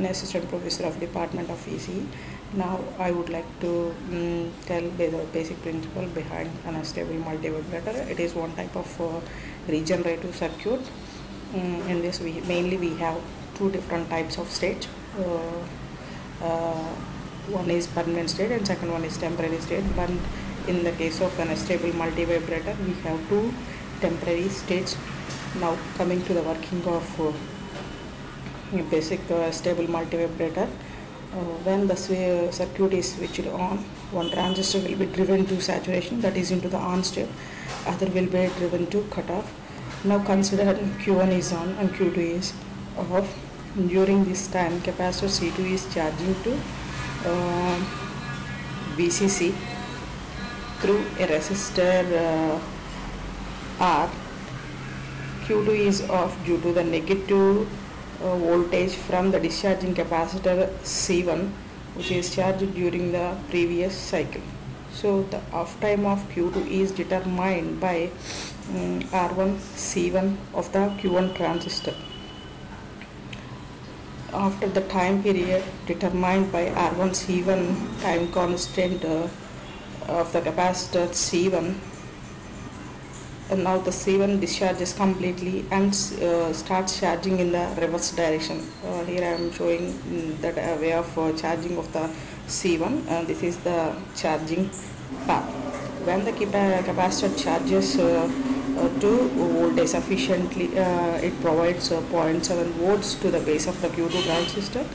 an assistant professor of Department of ECE. Now I would like to um, tell the basic principle behind an astable multivibrator. It is one type of uh, regenerative circuit. Um, in this, we mainly we have two different types of states. Uh, uh, one is permanent state and second one is temporary state. But in the case of an stable multivibrator, we have two temporary states. Now coming to the working of uh, basic uh, stable multivibrator. Uh, when the swi- circuit is switched on, one transistor will be driven to saturation, that is into the on state. Other will be driven to cutoff. Now consider Q1 is on and Q2 is off. During this time, capacitor C2 is charging to uh, VCC through a resistor uh, R. Q2 is off due to the negative uh, voltage from the discharging capacitor C1 which is charged during the previous cycle. So the off time of Q2 is determined by um, R1 C1 of the Q1 transistor. After the time period determined by R1 C1 time constant uh, of the capacitor C1 and now the C1 discharges completely and uh, starts charging in the reverse direction. Uh, here I am showing mm, that uh, way of uh, charging of the C1. Uh, this is the charging path. When the capacitor charges uh, to voltage sufficiently, it provides uh, 0.7 volts to the base of the Q2 transistor.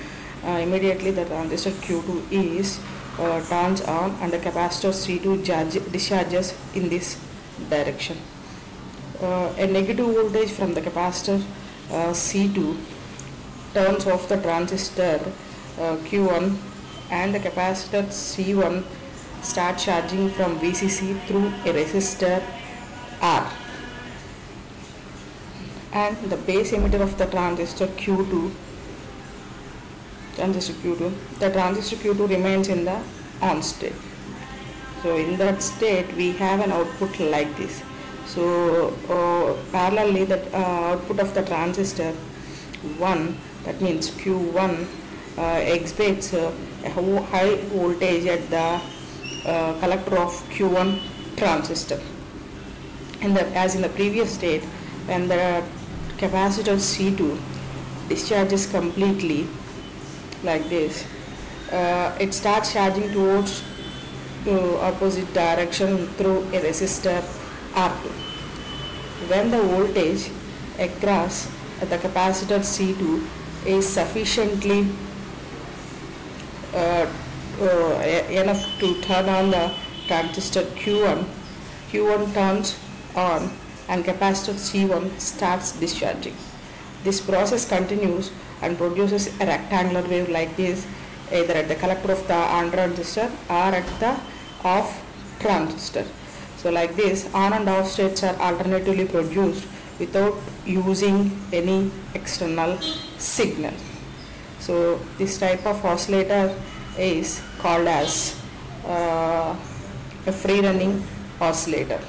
Immediately the transistor Q2 is turns on and the capacitor C2 discharges in this direction a negative voltage from the capacitor uh, C2 turns off the transistor uh, Q1 and the capacitor C1 start charging from VCC through a resistor R. And the base emitter of the transistor Q2 transistor Q2 the transistor Q2 remains in the on state. So in that state we have an output like this so uh, parallelly the uh, output of the transistor 1 that means Q1 uh, exhibits uh, a high voltage at the collector of Q1 transistor. In the, as in the previous state when the capacitor C2 discharges completely like this uh, it starts charging towards uh, opposite direction through a resistor R2. When the voltage across the capacitor C2 is sufficiently uh, uh, enough to turn on the transistor Q1, Q1 turns on and capacitor C1 starts discharging. This process continues and produces a rectangular wave like this either at the collector of the on transistor or at the off transistor. So like this on and off states are alternatively produced without using any external signal. So this type of oscillator is called as uh, a free running oscillator.